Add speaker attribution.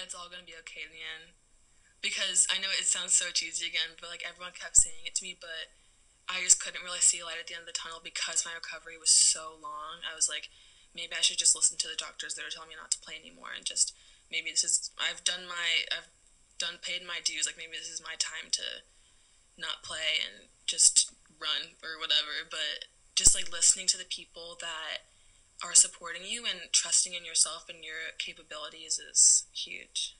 Speaker 1: that it's all gonna be okay in the end. Because I know it sounds so cheesy again, but like everyone kept saying it to me, but I just couldn't really see a light at the end of the tunnel because my recovery was so long. I was like, maybe I should just listen to the doctors that are telling me not to play anymore and just maybe this is I've done my I've done paid my dues. Like maybe this is my time to not play and just run or whatever. But just like listening to the people that are supporting you and trusting in yourself and your capabilities is huge.